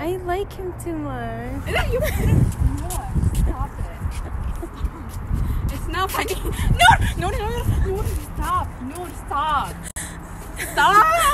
I like him too much. No, you no, stop it. It's not funny. No, no, no, no, no, stop. No, stop. Stop.